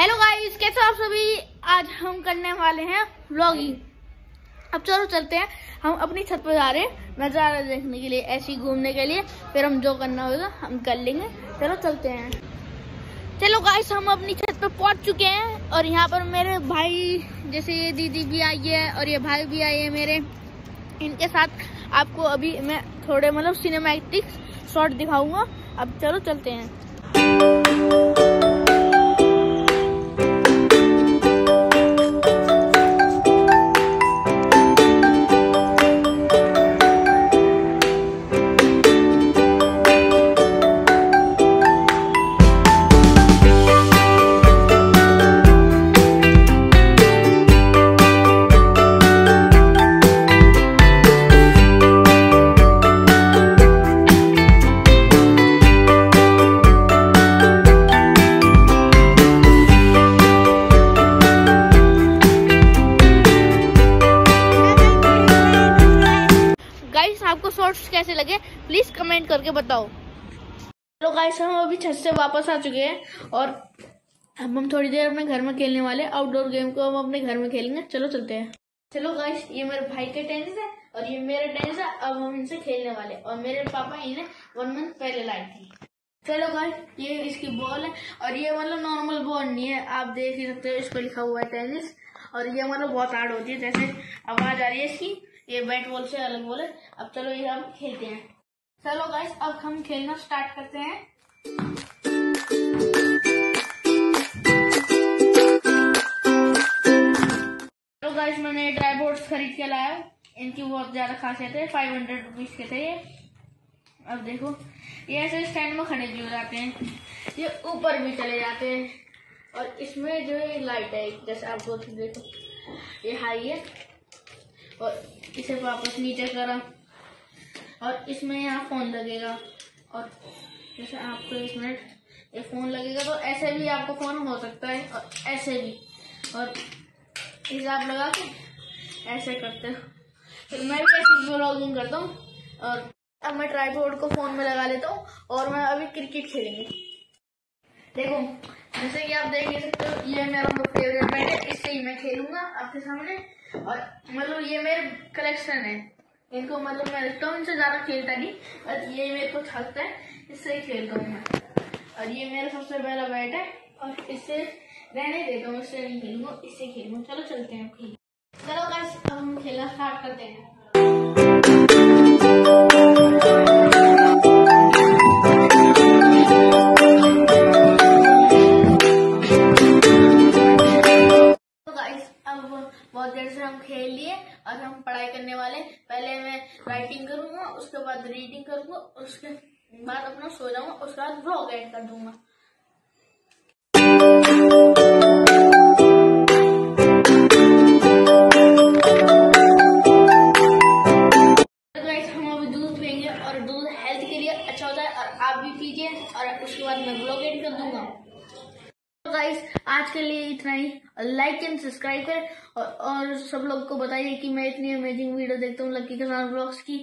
Hello guys कैसे आप सभी? आज हम करने वाले हैं व्लॉगिंग अब चलो चलते हैं। हम अपनी छत पर जा रहे हैं। नज़ारा देखने के लिए, ऐसे घूमने के लिए। फिर हम जो करना होगा, हम कर लेंगे। चलो चलते हैं। चलो गाइस हम अपनी छत पर पहुँच चुके हैं। और यहाँ पर मेरे भाई, जैसे ये दीदी भी आई है और ये भाई भी आए हैं मेरे। इनके साथ आपको अभी मैं थोड़े मतलब सिनेमैटिक शॉट दिखाऊँगा। अब चलो चलते हैं। करके बताओ। चलो गाइस हम अभी छत से वापस आ चुके हैं और अब हम थोड़ी देर अपने घर में खेलने वाले आउटडोर गेम को हम अपने घर में खेलेंगे। चलो चलते हैं। चलो गाइस ये मेरे भाई के टेनिस है और ये मेरा टेनिस है। अब हम इनसे खेलने वाले और मेरे पापा इन्हें वन मंथ पहले लाई थी। चलो गाइस ये इसकी बॉल है और ये मतलब नॉर्मल बॉल नहीं है। आप देख ही सकते हो, इस पर लिखा हुआ है टेनिस और ये मतलब बहुत हार्ड होती है। जैसे आवाज़ आ रही है इसकी, ये बैट बॉल से अलग बॉल है। अब चलो ये हम खेलते हैं। चलो गाइस अब हम खेलना स्टार्ट करते हैं। चलो गाइस मैंने ड्राई बोर्ड्स खरीद के लाया। इनकी बहुत ज़्यादा खासियत है फाइव हंड्रेड रुपीज़ के थे ये। अब देखो, ये ऐसे स्टैंड में खड़े भी हो जाते हैं। ये ऊपर भी चले जाते हैं। और इसमें जो है लाइट है, जैसे आप बोल देखो, ये हाई है। और इसे वापस नीचे करा। और इसमें यहाँ फ़ोन लगेगा। और जैसे आपको मिनट ये फ़ोन लगेगा तो ऐसे भी आपको फ़ोन हो सकता है, और ऐसे भी। और इसे आप लगा के ऐसे करते हो। फिर मैं भी ऐसी ब्लॉगिंग करता हूँ। और अब मैं ट्राईपोर्ड को फ़ोन में लगा लेता हूँ, और मैं अभी क्रिकेट खेलेंगे। देखो, जैसे कि आप देख सकते हो, ये मेरा फेवरेट बैट है, इससे ही मैं खेलूँगा आपके सामने। और मतलब ये मेरे कलेक्शन है। इनको मतलब मैं रखता हूँ इनसे ज़्यादा खेलता नहीं बस ये मेरे को छकता है इससे ही खेलता हूँ मैं। और ये मेरा सबसे पहला बैट है, और इससे रहने देता हूँ, इससे नहीं खेलूँगा, इससे खेलूँगा। चलो चलते हैं खेल चलो बस अब हम खेलना स्टार्ट करते हैं। खेल लिए और हम पढ़ाई करने वाले पहले मैं राइटिंग करूँगा, उसके बाद रीडिंग करूँगा, उसके बाद अपना सो जाऊँगा, उसके बाद ब्लॉग एड कर दूँगा। तो और दूध हेल्थ के लिए अच्छा होता है, और आप भी पीजिए, और उसके बाद मैं ब्लॉग एड कर दूँगा। गाइस आज के लिए इतना ही। लाइक एंड सब्सक्राइब करें। और, और सब लोग को बताइए कि मैं इतनी अमेजिंग वीडियो देखता हूँ लकी किसान ब्लॉग्स की।